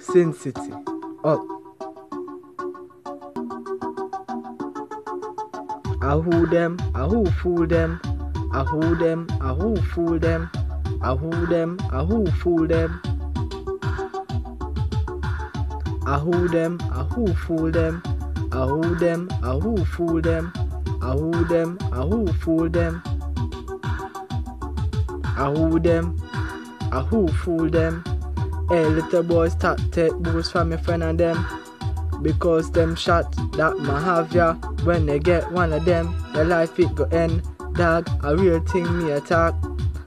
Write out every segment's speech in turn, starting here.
Sin City. Up. I who them, I who fool them, I who them, I who fool them, I who them, I who fool them. I who them, I who fool them, I who them, I who fool them, I who them, I who fool them. I who them, I who fool them. Hey, little boy, start take boost from your friend and them. Because them shot that ma have ya When they get one of them Your life it go end. Dog, a real thing me attack.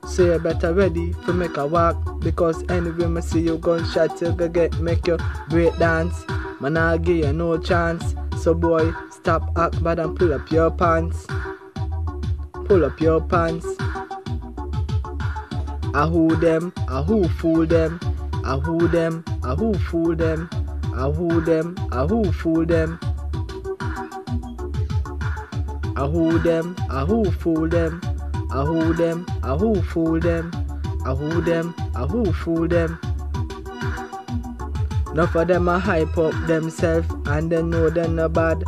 So you better ready for make a walk. Because anyway me see you gunshot You go get make you break dance. Man I give you no chance. So boy, stop act bad and pull up your pants. Pull up your pants. I who them, I who fool them I who them, I who fool them I who them, I who fool them. I who them, I who fool them. I who them, I who fool them. I who them, I who fool them. Enough of them a hype up themselves and they know they no bad.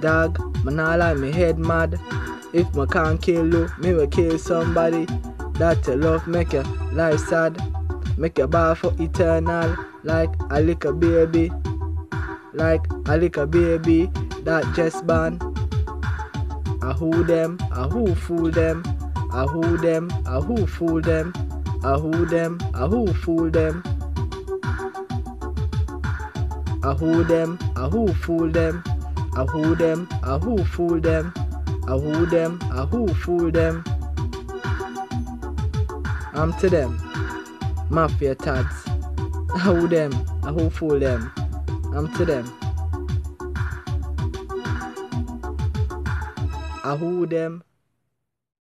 Dog, man not like me head mad. If me can't kill you, me will kill somebody. That love make your life sad. Make your bar for eternal like a little baby, like a little baby that just born. I who them, I who fool them, I who them, I who fool them, I who them, I who fool them. I who them, I who fool them, I who them, I who fool them, I who them, I who fool them. I'm to them, mafia tads. I who them, I who fool them. I'm to them. I who them,